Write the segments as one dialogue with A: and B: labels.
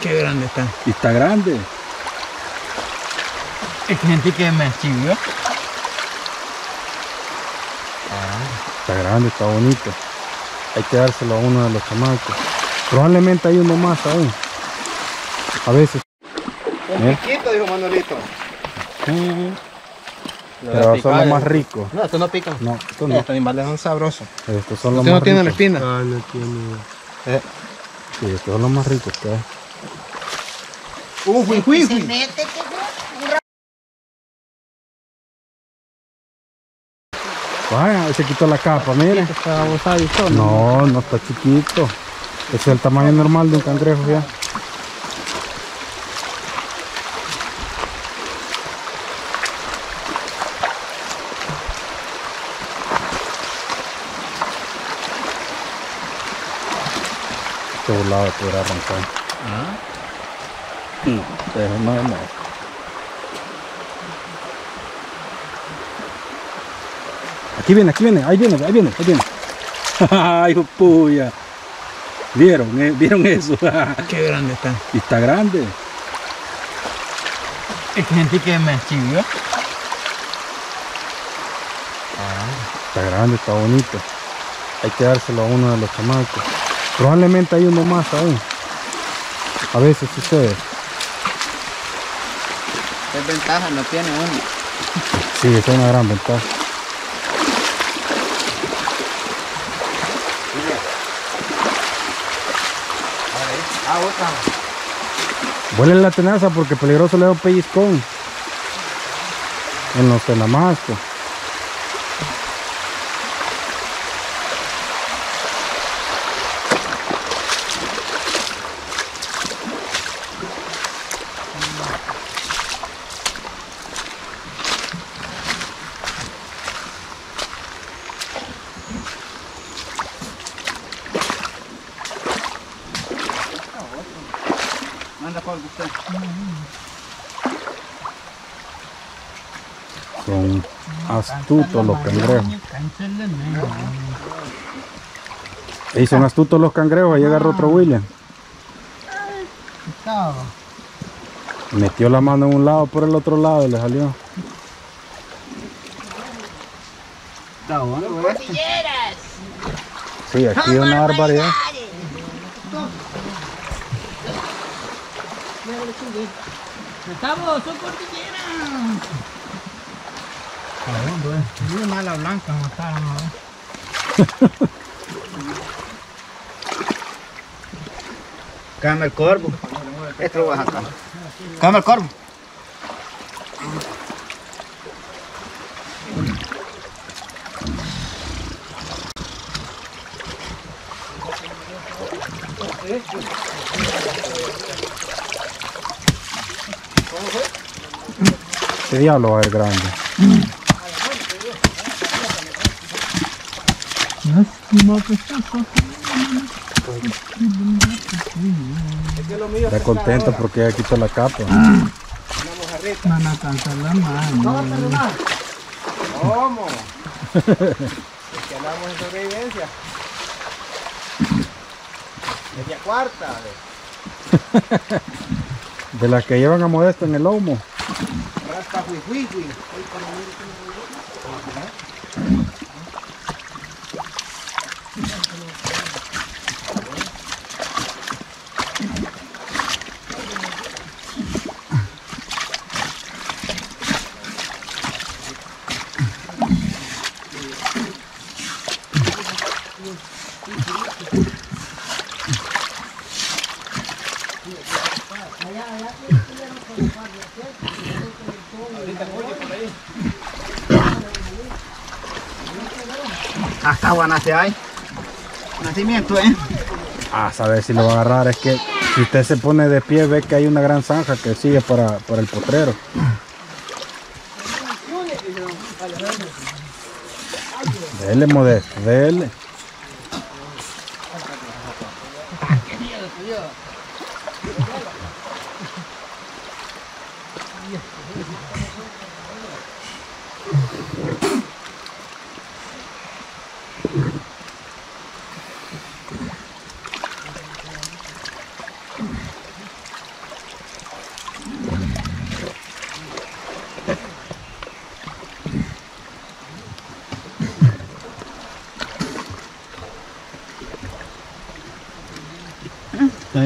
A: Qué grande está.
B: Y está grande.
A: Hay gente que me chivió.
B: Está grande, está bonito. Hay que dárselo a uno de los chamacos. Probablemente hay uno más aún. A veces. ¿Eh?
C: Chiquito, dijo Manolito.
B: Pero son los más ricos.
C: No, esto no pica.
B: No, estos no.
C: Estos animales son sabrosos.
B: Estos son los más
C: no tiene la
B: ricos.
C: espina.
D: Ah, no tiene.
B: Sí, estos son los más ricos que hay.
C: Uh, fui, fui, fui.
B: Vaya, se quitó la capa, mire. No, no está chiquito. Ese es el tamaño normal de un cangrejo ya. Este volado podrá arrancar. No, pero no es. Aquí viene, aquí viene, ahí viene, ahí viene, ahí viene. Ay, puya. ¿Vieron? eh? ¿Vieron eso?
A: Qué grande está.
B: y está grande.
A: Hay gente que me chivió.
B: Está grande, está bonito. Hay que dárselo a uno de los chamacos. Probablemente hay uno más aún. A veces sucede.
C: Es ventaja, no tiene uno.
B: Sí, es una gran ventaja.
C: Ah, otra.
B: Vuelve la tenaza porque peligroso le da un pellizcón. En los tenamascos.
C: Manda por usted.
B: Son astutos los cangrejos. Y son astutos los cangrejos. Ahí agarró otro William. Metió la mano en un lado por el otro lado y le salió. Sí, aquí hay una barbaridad.
A: Estamos, son cordilleras. Muy mala blanca mataron ver.
C: Cama el corvo. Esto lo vas a sacar. Cama el corvo.
B: Este diablo va a ser grande. Está contento porque ya quitó la capa.
A: Van a alcanzar la mano.
C: ¿Cómo? Es que hablamos de sobrevivencia. Media cuarta.
B: De las que llevan a Modesto en el lomo.
C: Raspa, fui, Hasta Guanace hay. Nacimiento, ¿eh?
B: A saber si lo va a agarrar. Es que si usted se pone de pie, ve que hay una gran zanja que sigue para, para el potrero. Dele, Modesto, dele.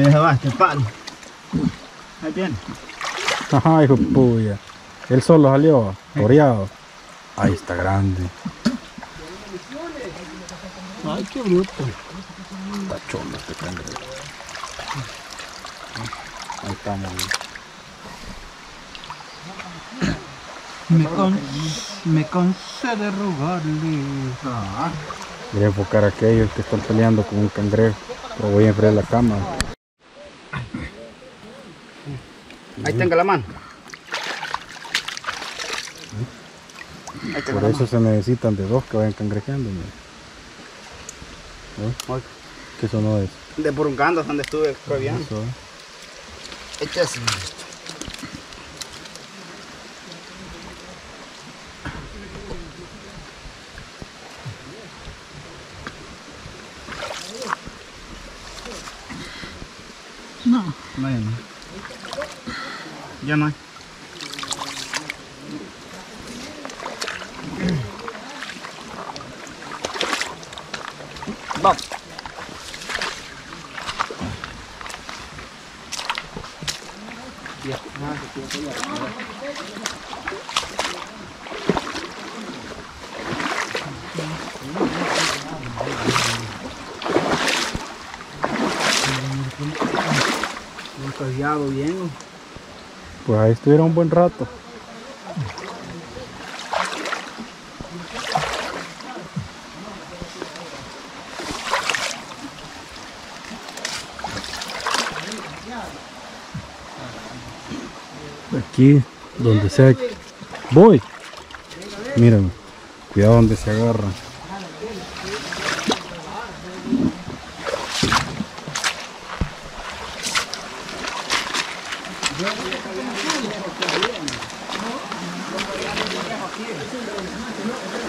C: Ahí este pan. Ahí viene.
B: Ajá, hijo puya. Él solo salió, toreado. Ahí está grande.
A: Ay, qué bruto.
B: Está chondo este cangrejo. Ahí estamos.
A: Me, con, me cansé de rogarle.
B: Voy a enfocar a aquellos que están peleando con un cangrejo. Pero voy a enfriar la cámara.
C: Ahí tenga la mano.
B: Por eso se necesitan de dos que vayan cangrejeando.
C: mano.
B: ¿Qué eso no es?
C: De Burungando, donde estuve proviando.
B: Eso, ¿eh?
C: Échese.
A: No.
C: No, ya no. Hay. Vamos. Un callado bien.
B: Pues ahí estuvieron un buen rato. Aquí, donde sea. Voy. Miren, cuidado donde se agarran.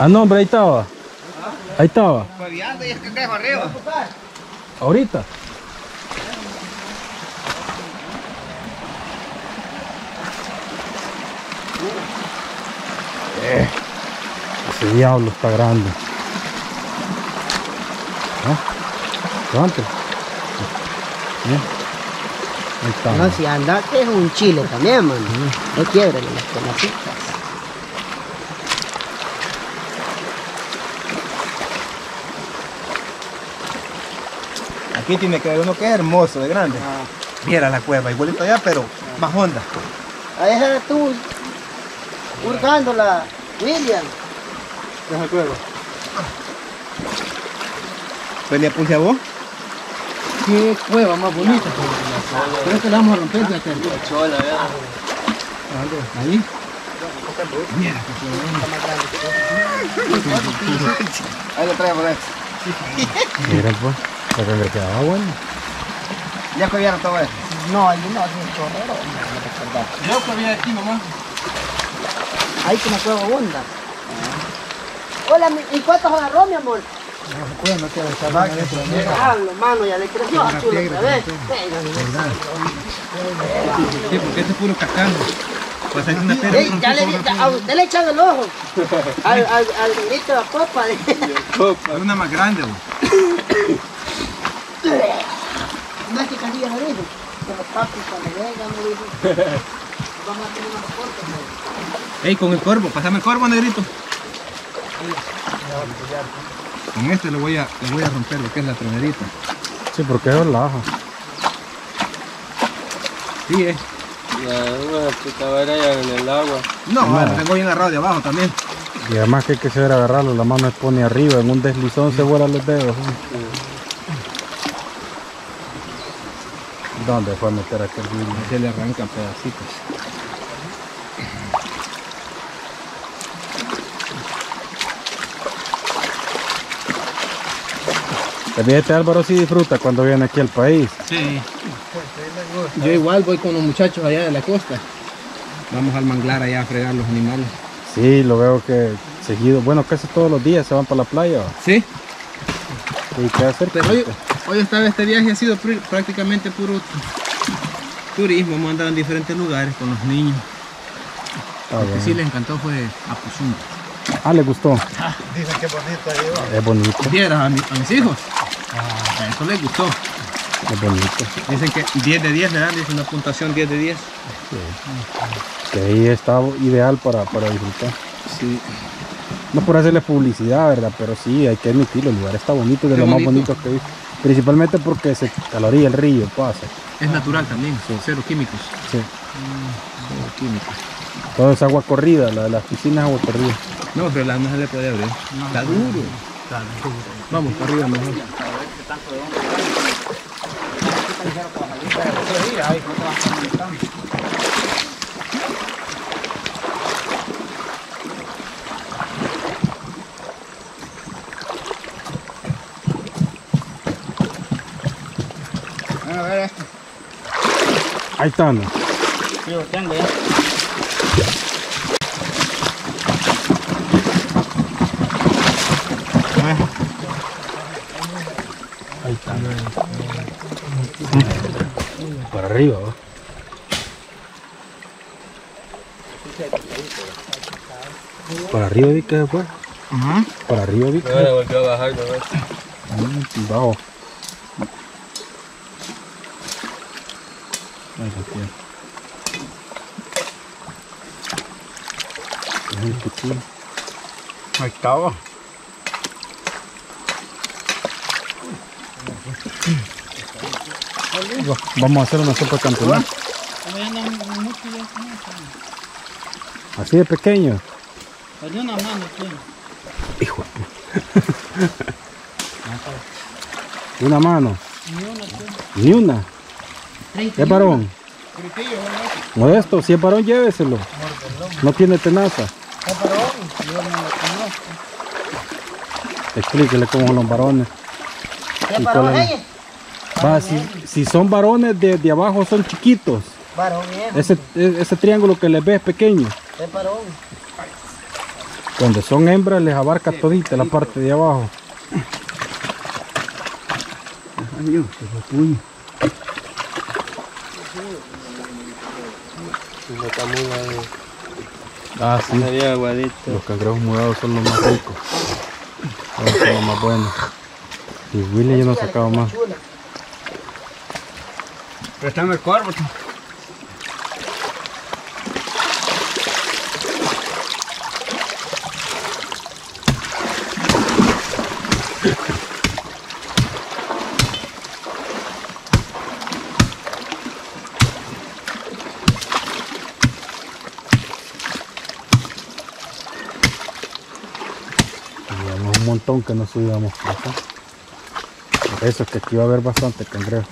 B: Ah, no, hombre, ahí estaba. Ahí estaba.
C: Proviando y es que dejo arriba.
B: Ahorita. Eh, ese diablo está grande. ¿Ah? Levante. Bien. Ahí está.
D: No, si anda que es un chile también, mano. No quiebre las tomacitas.
E: Aquí tiene que ver uno que es hermoso, de grande. Mira la cueva, igualito allá, pero más honda.
D: Ahí eres tú hurgándola, William.
E: Deja la cueva. ¿Pues le puse a vos?
A: Qué cueva más bonita. Pero es que la vamos a romper, fíjate. Ahí.
C: Ahí lo traigo por ahí.
B: Miren pues, la cangrejeada buena.
C: Ya cogieron todo esto.
D: No, ahí no, es un chorrero. no.
A: Yo que había aquí, mamá.
D: Ahí que me onda. Hola, mi- ¿y cuántos agarró, mi amor? Hablo, mano, ya le creció azul otra vez. Venga,
E: Sí, porque este es puro cacano. Pues hay una pera.
D: Ey, ya le, ya, a usted le echado el ojo. Al, al, al grito de la popa.
E: Hay una más grande, vos.
D: No es que Casilla me dijo. Pero papi, cuando venga, me dijo. Vamos a tener unas fotos.
E: Ey, con el corvo, pasame el corvo, negrito. Con este le voy a, le voy a romper lo que es la tronerita.
B: Sí, porque es la ajo.
E: Sí, eh. No, bueno, tengo bien agarrado de abajo también.
B: Y además que hay que saber agarrarlo, la mano se pone arriba, en un deslizón se vuelan los dedos. ¿sí? ¿Dónde fue a meter aquel vidrio?
E: Se le arrancan pedacitos.
B: Este Álvaro sí disfruta cuando viene aquí al país.
E: Sí. Yo igual voy con los muchachos allá de la costa. Vamos al manglar allá a fregar los animales.
B: Sí, lo veo que seguido, bueno, casi todos los días se van para la playa.
E: Sí,
B: ¿Y qué hacer?
E: pero hoy, esta vez este viaje ha sido pr- prácticamente puro turismo. Hemos andado en diferentes lugares con los niños.
B: Ah,
E: Lo que sí les encantó fue Apuzunga.
B: Ah, le gustó.
C: Dicen que bonito ahí va.
B: Es bonito.
E: Vieras a, mi- a mis hijos. A eso les gustó.
B: Es bonito.
E: Dicen que 10 de 10 le dan, dice una puntuación 10 de 10.
B: Que ahí está ideal para, para disfrutar.
E: Sí.
B: No por hacerle publicidad, ¿verdad? Pero sí, hay que admitirlo, el lugar está bonito, es de lo más
E: bonito.
B: bonito que he visto. Principalmente porque se, a la orilla del río pasa.
E: Es natural también, cero químicos.
B: Sí.
E: Cero químicos.
B: Todo es agua corrida, la de las piscinas es agua corrida.
E: No, pero la no se le puede abrir. Está duro. Vamos, para arriba mejor.
C: A ver esto.
B: Ahí está, ¿no?
C: Lo tengo ya.
B: Ahí está. Para arriba, ¿va? Para arriba vi que fue. Para arriba vi que
E: Ahora volvió a bajar, ¿no?
B: Mm, Bajo. Ahí lo tiene. Ay, qué chulo.
C: Ahí estaba.
B: Va- Vamos a hacer una sopa campesina. Así de pequeño.
A: De una mano, tiene.
B: Hijo de pu- De una mano. Ni una. ¿Es varón? Modesto, si es varón, lléveselo. No tiene tenaza. Explíquele cómo son los varones. Si, si son varones de, de abajo son chiquitos.
D: Varón.
B: Ese, ese triángulo que les ves es pequeño.
D: Es varón.
B: Cuando son hembras les abarca todita la parte de abajo. Ah, sí. Los cangrejos mudados son los más ricos. Son son los más buenos. Y Willy yo no he sacado más.
C: Préstame el cuervo. tú.
B: Llevamos un montón que no subíamos por acá. Por eso es que aquí va a haber bastante cangrejo.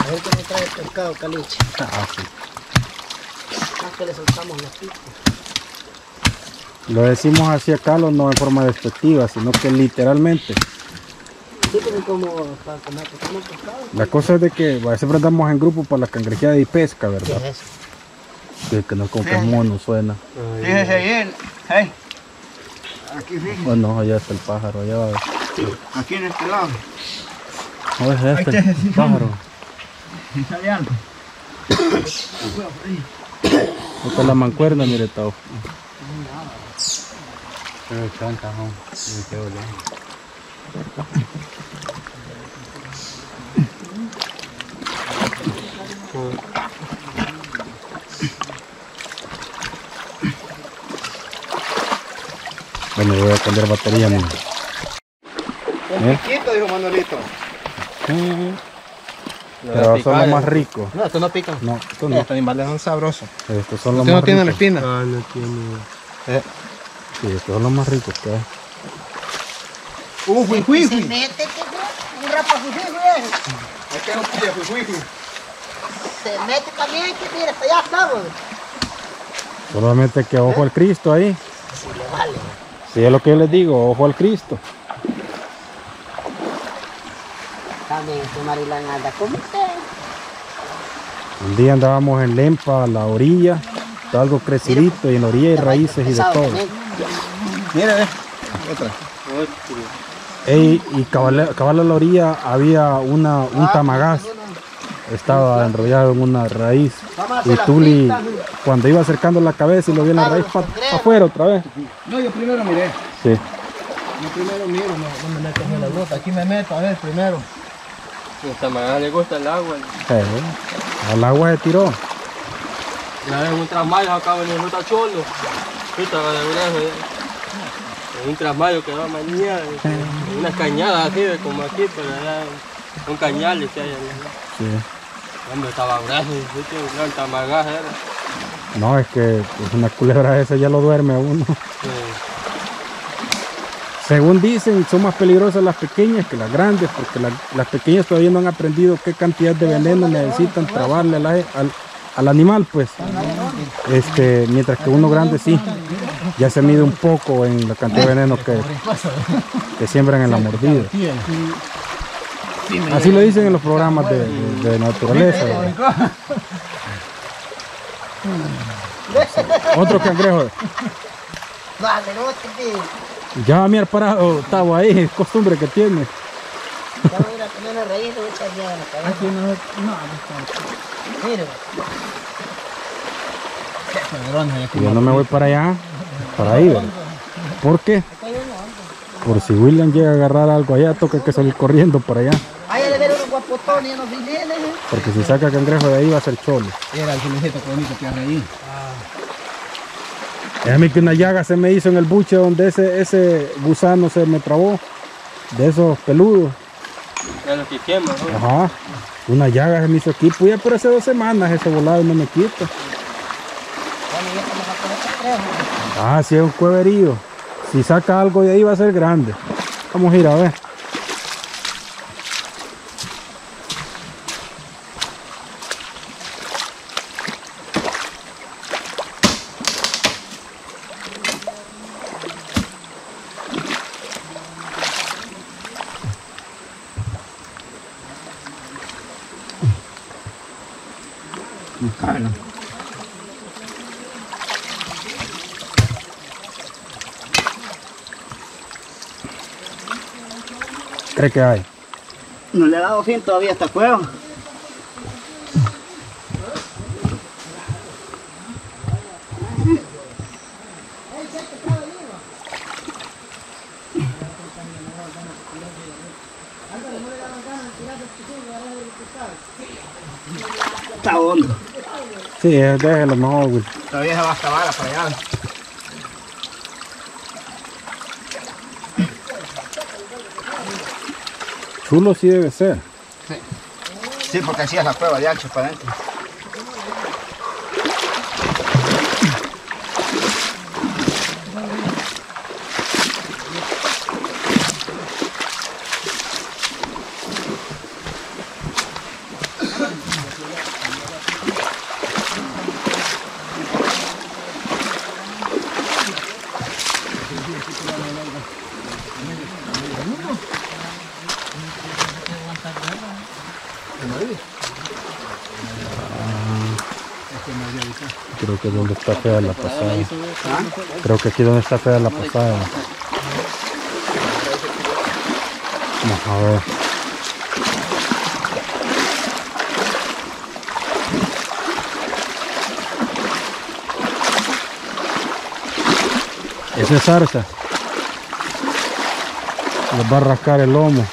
D: A ver que me trae pescado, caliche.
B: Ah, sí.
D: Más que le soltamos la pica.
B: Lo decimos así acá, no en forma despectiva, sino que literalmente.
D: Sí, pero como para comer, comer pescado.
B: La cosa es de que va, siempre andamos en grupo para la cangrejeada y pesca,
D: ¿Qué
B: ¿verdad?
D: es eso?
B: Que, que no como que mono suena.
C: Fíjese ahí. el- Hey. Aquí, fíjese.
B: Bueno, allá está el pájaro, allá va.
C: Aquí en este lado.
B: No es este,
C: está, sí,
B: pájaro.
C: Y sale algo.
B: Esta es la mancuerna, mire, Tao. Bueno, voy a cambiar batería, mira.
C: Un piquito, dijo Manuelito.
B: Pero son los más ricos.
E: No, estos no pican.
B: No, estos no.
E: Estos animales son sabrosos.
B: Estos son los más
E: no tiene la
B: ricos.
E: espina.
B: Ah, no tiene. Sí, estos son los más ricos que hay.
C: Uh, fui, fui,
D: Se
C: fui.
D: mete, que un rapa fujifi es.
C: No fui, fui.
D: Se mete también, que mira, hasta allá estamos.
B: Solamente que ojo al Cristo ahí.
D: Si
B: es lo que yo les digo, ojo al Cristo.
D: También este Marilán anda como usted.
B: Un día andábamos en Lempa, a la orilla, está algo crecidito y en la orilla hay raíces y de todo.
C: Mira, ve. Otra.
B: Ey, y cabal, cabal a la orilla había una, un
D: Ah,
B: tamagás, estaba enrollado en una raíz. Y Tuli, cuando iba acercando la cabeza y lo vi en la raíz, para afuera otra vez.
C: No, yo primero miré.
B: Sí.
C: Yo primero miro, no, no me meto en la bruta. Aquí me meto, a ver, primero.
F: A Tamagá le gusta el agua.
B: Sí. Al agua se tiró.
F: Ya en un trasmayo acá venía un cholo. Puta, En un trasmayo que va mañana. Unas cañadas así, de como aquí, pero allá son cañales que hay allá.
B: Sí.
F: Hombre, no, el tamagá era.
B: No, es que pues, una culebra esa ya lo duerme a uno.
F: Sí.
B: Según dicen, son más peligrosas las pequeñas que las grandes, porque la- las pequeñas todavía no han aprendido qué cantidad de veneno necesitan trabarle al, al- al animal, pues. Este, mientras que uno grande sí, ya se mide un poco en la cantidad de veneno que, que siembran en la mordida. Así lo dicen en los programas de, de- de naturaleza. ¿verdad? Otro cangrejo. Ya va a mirar parado, Tavo ahí, es costumbre que tiene. Yo no me voy para allá, para ahí. ¿Por qué? Por si William llega a agarrar algo allá, toca que salir corriendo para allá.
G: Hay de ver unos guapotones en los vineles. ¿eh?
B: Porque si saca cangrejo de ahí va a ser cholo.
E: Era el solecito que bonito que hay ahí.
B: Es a mí que una llaga se me hizo en el buche donde ese, ese gusano se me trabó. De esos peludos.
F: Es lo que quema, ¿no?
B: Ajá. Una llaga se me hizo aquí. Pues ya por hace dos semanas ese volado y no me quita.
G: Bueno, ya estamos a poner cangrejo.
B: Ah, si es un cueverío. Si saca algo de ahí va a ser grande. Vamos a ir a ver. ¿Cree que hay?
D: No le ha dado fin todavía a esta cueva. Está hondo.
B: Sí, eh, déjelo mejor, Will.
D: Todavía se va a acabar para allá.
B: Chulo sí debe ser.
D: Sí, porque así es la cueva de ancho para adentro.
B: Creo que es donde está fea la pasada. Creo que aquí donde está fea la pasada. Vamos a ver. Esa es zarza. Les va a rascar el lomo.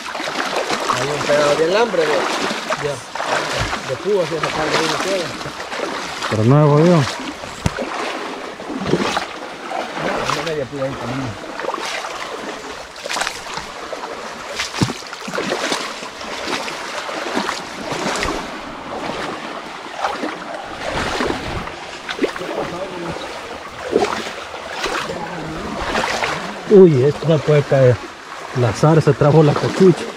F: Hay un pedazo de alambre de, de, de púas sacar de una piedra.
B: Pero no es jodido. Uy, esto no puede caer. La zarza trajo la cachucha.